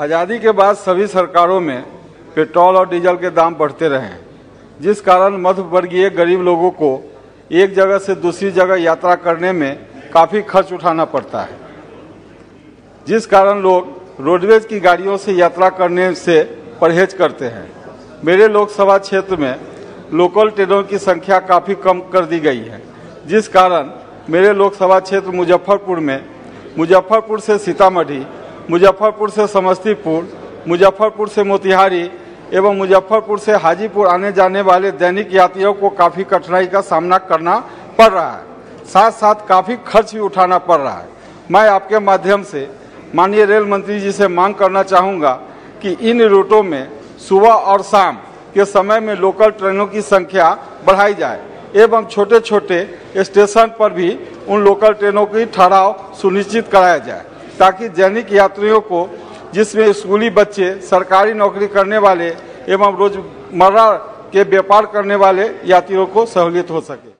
आज़ादी के बाद सभी सरकारों में पेट्रोल और डीजल के दाम बढ़ते रहे हैं। जिस कारण मध्य वर्गीय गरीब लोगों को एक जगह से दूसरी जगह यात्रा करने में काफ़ी खर्च उठाना पड़ता है। जिस कारण लोग रोडवेज़ की गाड़ियों से यात्रा करने से परहेज करते हैं। मेरे लोकसभा क्षेत्र में लोकल ट्रेनों की संख्या काफ़ी कम कर दी गई है। जिस कारण मेरे लोकसभा क्षेत्र मुजफ्फरपुर में मुजफ्फरपुर से सीतामढ़ी मुजफ्फरपुर से समस्तीपुर, मुजफ्फरपुर से मोतिहारी एवं मुजफ्फरपुर से हाजीपुर आने जाने वाले दैनिक यात्रियों को काफ़ी कठिनाई का सामना करना पड़ रहा है। साथ साथ काफ़ी खर्च भी उठाना पड़ रहा है। मैं आपके माध्यम से माननीय रेल मंत्री जी से मांग करना चाहूँगा कि इन रूटों में सुबह और शाम के समय में लोकल ट्रेनों की संख्या बढ़ाई जाए एवं छोटे छोटे स्टेशन पर भी उन लोकल ट्रेनों की ठहराव सुनिश्चित कराया जाए। ताकि जैनिक यात्रियों को, जिसमें स्कूली बच्चे, सरकारी नौकरी करने वाले एवं रोज़मर्रा के व्यापार करने वाले यात्रियों को सहूलियत हो सके।